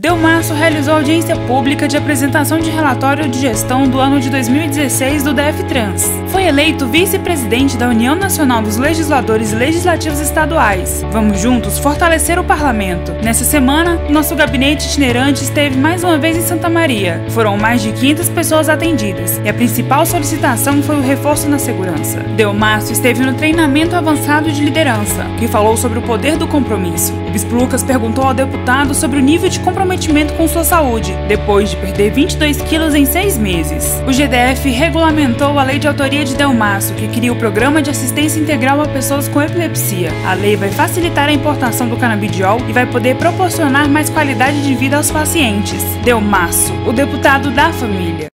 Delmarço realizou audiência pública de apresentação de relatório de gestão do ano de 2016 do DF-Trans. Foi eleito vice-presidente da União Nacional dos Legisladores e Legislativos Estaduais. Vamos juntos fortalecer o parlamento. Nessa semana, nosso gabinete itinerante esteve mais uma vez em Santa Maria. Foram mais de 500 pessoas atendidas e a principal solicitação foi o reforço na segurança. Delmarço esteve no treinamento avançado de liderança, que falou sobre o poder do compromisso. O Bispo Lucas perguntou ao deputado sobre o nível de comprometimento com sua saúde, depois de perder 22 quilos em seis meses. O GDF regulamentou a lei de autoria de Delmaço, que cria o Programa de Assistência Integral a Pessoas com Epilepsia. A lei vai facilitar a importação do canabidiol e vai poder proporcionar mais qualidade de vida aos pacientes. Delmaço, o deputado da família.